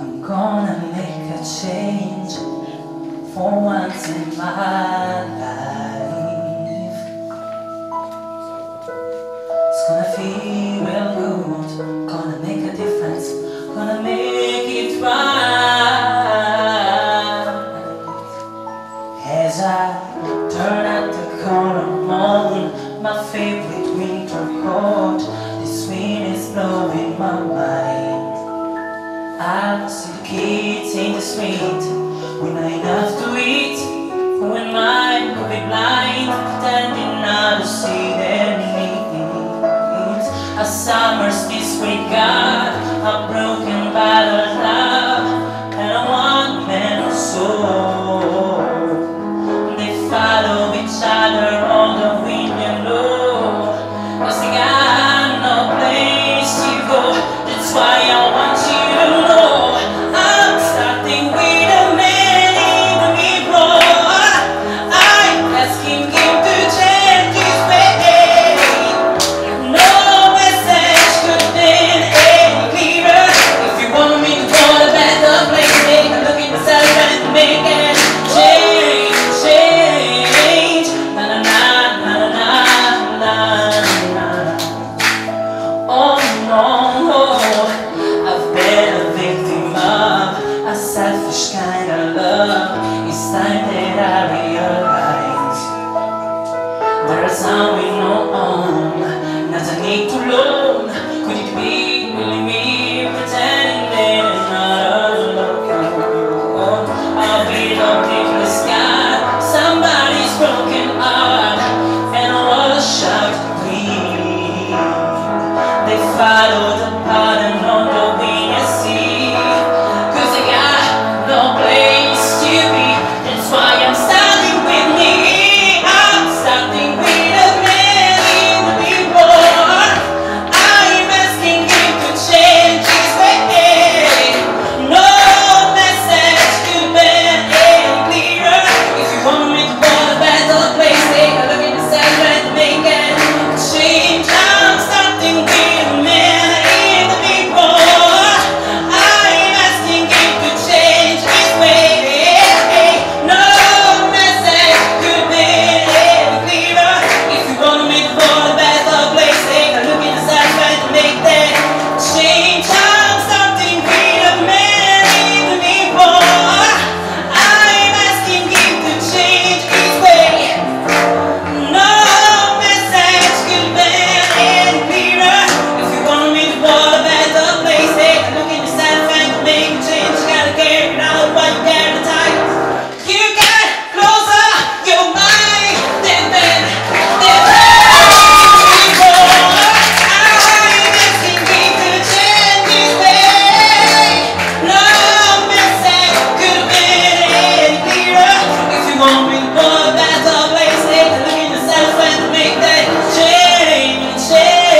gonna make a change for once in my life. It's gonna feel real good, gonna make a difference, gonna make it right. As I turn at the corner on my favorite winter coat, this wind is blowing my mind. I see the kids in the street when I enough to eat. When my could be blind, pretending not to see their needs. A summer's disregard, a broken Thank you. a place If looking to satisfy to make that change, change.